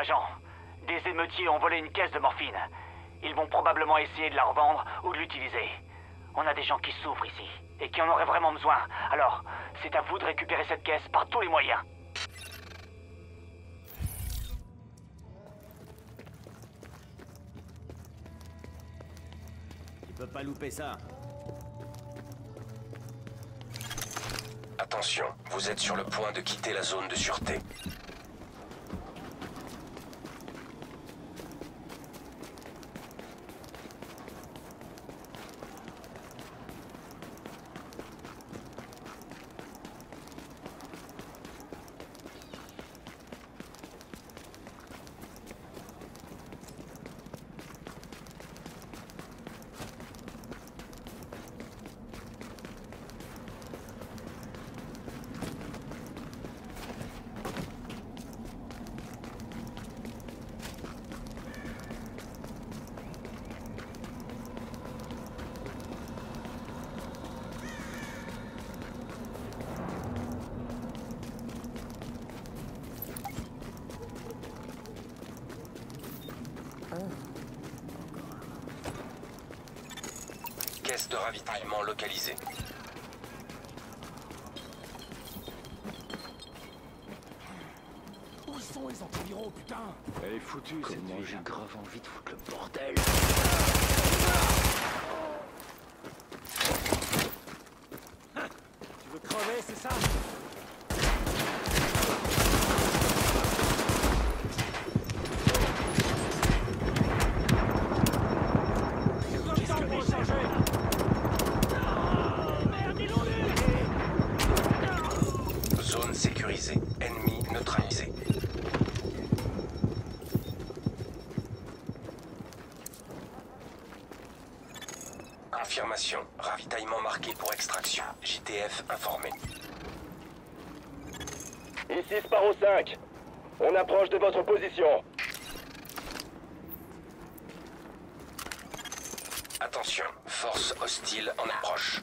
Agent, des émeutiers ont volé une caisse de morphine. Ils vont probablement essayer de la revendre ou de l'utiliser. On a des gens qui souffrent ici et qui en auraient vraiment besoin. Alors, c'est à vous de récupérer cette caisse par tous les moyens. Tu peux pas louper ça. Attention, vous êtes sur le point de quitter la zone de sûreté. Caisse de ravitaillement localisée. Où sont les antiviraux, putain Elle est foutue, Comment j'ai grave envie de foutre le bordel. Tu veux crever, c'est ça Zone sécurisée. Ennemi neutralisé. Confirmation. Ravitaillement marqué pour extraction. JTF informé. Ici Sparrow 5. On approche de votre position. Attention, force hostile en approche.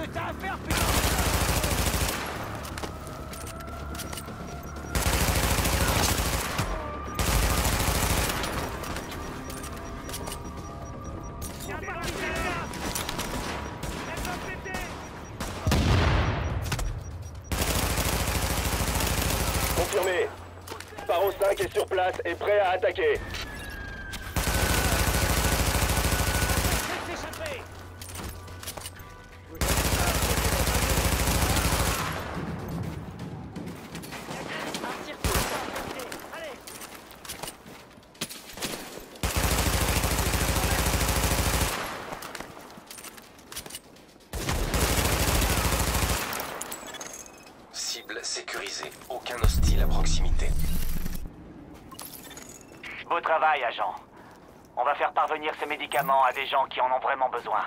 que t'as à faire, Confirmé. Sparrow 5 est sur place et prêt à attaquer. Beau travail, agent. On va faire parvenir ces médicaments à des gens qui en ont vraiment besoin.